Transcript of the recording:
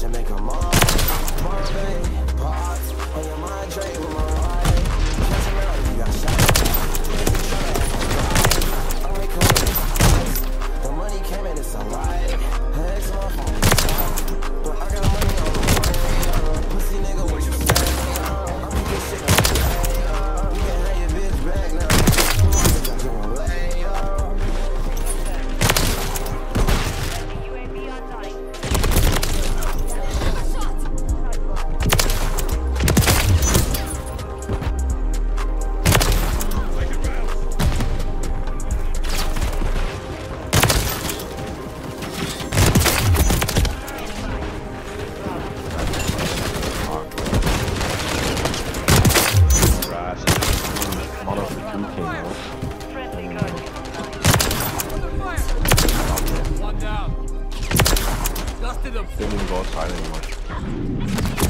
should make a mom. Marvin, pots, on your mind, with my Ich bin even go outside anymore.